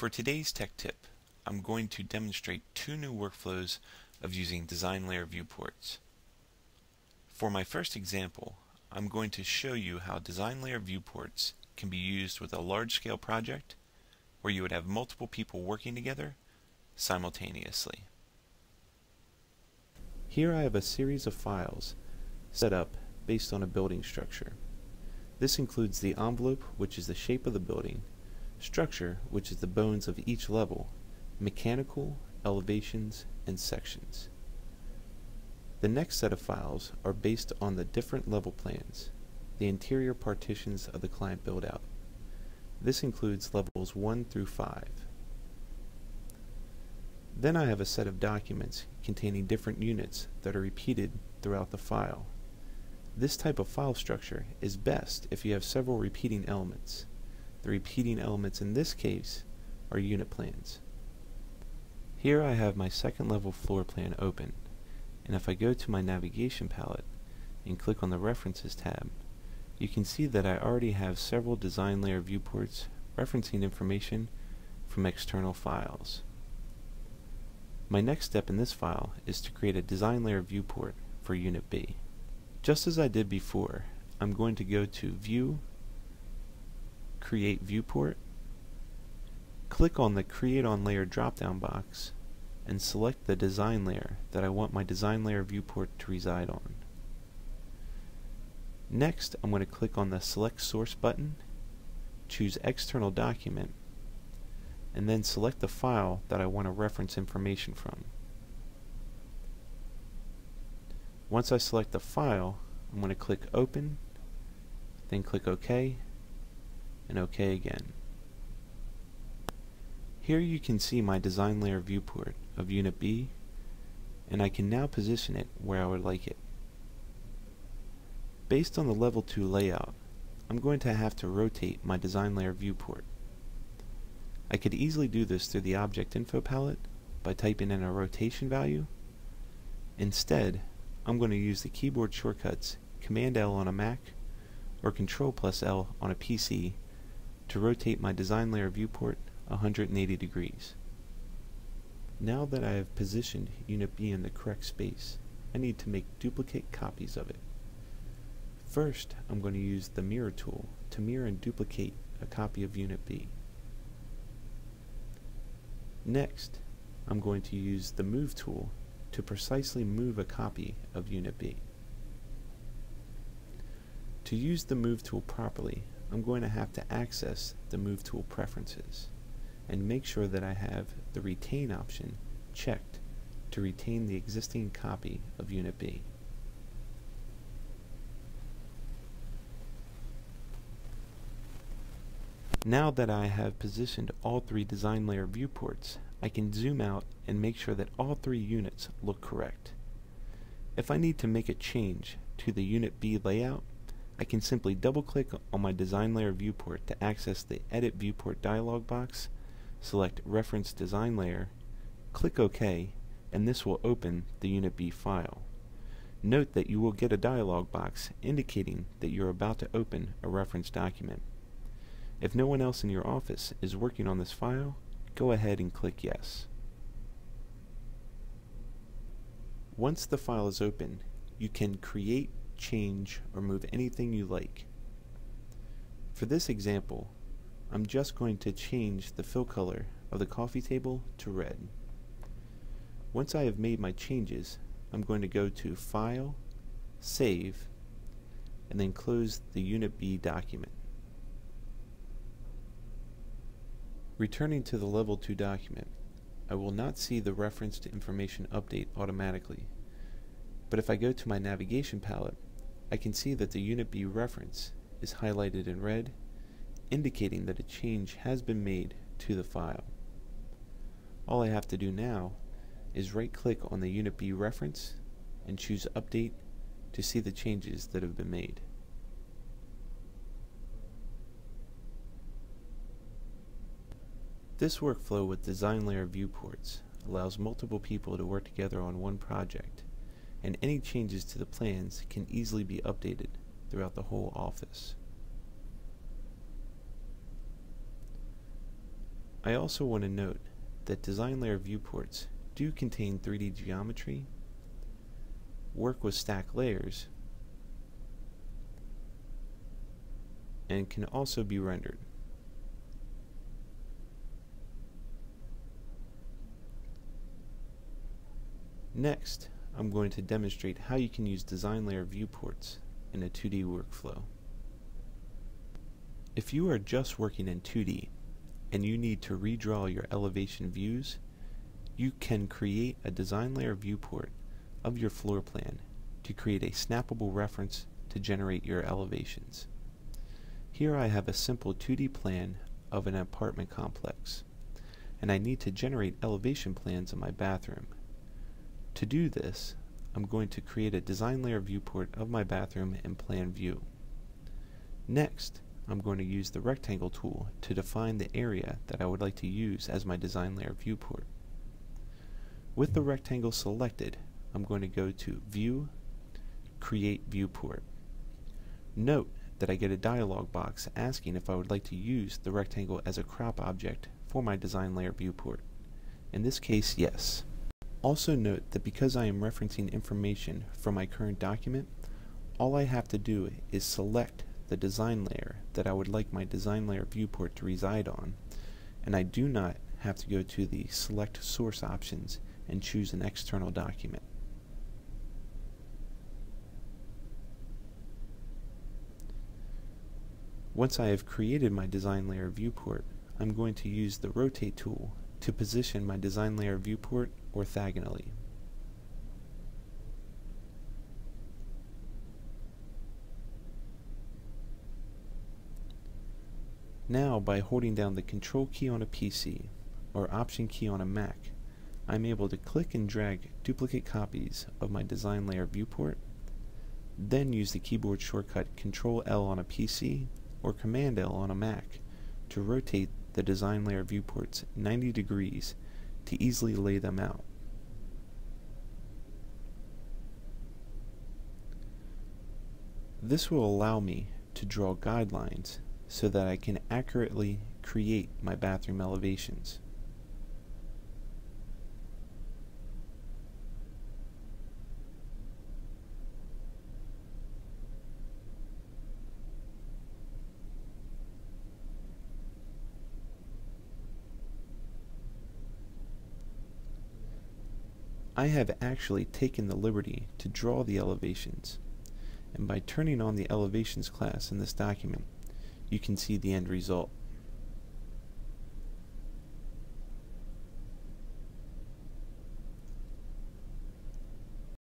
For today's tech tip, I'm going to demonstrate two new workflows of using design layer viewports. For my first example, I'm going to show you how design layer viewports can be used with a large-scale project where you would have multiple people working together simultaneously. Here I have a series of files set up based on a building structure. This includes the envelope, which is the shape of the building, structure, which is the bones of each level, mechanical, elevations, and sections. The next set of files are based on the different level plans, the interior partitions of the client build-out. This includes levels 1 through 5. Then I have a set of documents containing different units that are repeated throughout the file. This type of file structure is best if you have several repeating elements. The repeating elements in this case are unit plans. Here I have my second level floor plan open, and if I go to my navigation palette and click on the References tab, you can see that I already have several design layer viewports referencing information from external files. My next step in this file is to create a design layer viewport for Unit B. Just as I did before, I'm going to go to View, Create Viewport, click on the Create on Layer drop-down box, and select the design layer that I want my design layer viewport to reside on. Next, I'm going to click on the Select Source button, choose External Document, and then select the file that I want to reference information from. Once I select the file, I'm going to click Open, then click OK, and OK again. Here you can see my design layer viewport of Unit B, and I can now position it where I would like it. Based on the Level 2 layout, I'm going to have to rotate my design layer viewport. I could easily do this through the Object Info palette by typing in a rotation value. Instead, I'm going to use the keyboard shortcuts Command L on a Mac or Control plus L on a PC to rotate my design layer viewport 180 degrees. Now that I have positioned Unit B in the correct space, I need to make duplicate copies of it. First, I'm going to use the Mirror tool to mirror and duplicate a copy of Unit B. Next, I'm going to use the Move tool to precisely move a copy of Unit B. To use the Move tool properly, I'm going to have to access the Move tool preferences and make sure that I have the Retain option checked to retain the existing copy of Unit B. Now that I have positioned all three design layer viewports, I can zoom out and make sure that all three units look correct. If I need to make a change to the Unit B layout, I can simply double click on my design layer viewport to access the Edit Viewport dialog box, select Reference Design Layer, click OK, and this will open the Unit B file. Note that you will get a dialog box indicating that you're about to open a reference document. If no one else in your office is working on this file, go ahead and click Yes. Once the file is open, you can create, change, or move anything you like. For this example, I'm just going to change the fill color of the coffee table to red. Once I have made my changes, I'm going to go to File, Save, and then close the Unit B document. Returning to the Level 2 document, I will not see the reference to information update automatically, but if I go to my navigation palette, I can see that the Unit B reference is highlighted in red, indicating that a change has been made to the file. All I have to do now is right-click on the Unit B reference and choose Update to see the changes that have been made. This workflow with design layer viewports allows multiple people to work together on one project, and any changes to the plans can easily be updated throughout the whole office. I also want to note that design layer viewports do contain 3D geometry, work with stack layers, and can also be rendered. Next, I'm going to demonstrate how you can use design layer viewports in a 2D workflow. If you are just working in 2D and you need to redraw your elevation views, you can create a design layer viewport of your floor plan to create a snappable reference to generate your elevations. Here I have a simple 2D plan of an apartment complex, and I need to generate elevation plans of my bathroom. To do this, I'm going to create a design layer viewport of my bathroom in plan view. Next, I'm going to use the rectangle tool to define the area that I would like to use as my design layer viewport. With the rectangle selected, I'm going to go to View, Create Viewport. Note that I get a dialog box asking if I would like to use the rectangle as a crop object for my design layer viewport. In this case, yes. Also note that because I am referencing information from my current document, all I have to do is select the design layer that I would like my design layer viewport to reside on, and I do not have to go to the select source options and choose an external document. Once I have created my design layer viewport, I'm going to use the rotate tool to position my design layer viewport orthogonally. Now, by holding down the Control key on a PC or Option key on a Mac, I'm able to click and drag duplicate copies of my design layer viewport, then use the keyboard shortcut Control L on a PC or Command L on a Mac to rotate the design layer viewports 90 degrees to easily lay them out. This will allow me to draw guidelines so that I can accurately create my bathroom elevations. I have actually taken the liberty to draw the elevations, and by turning on the elevations class in this document, you can see the end result.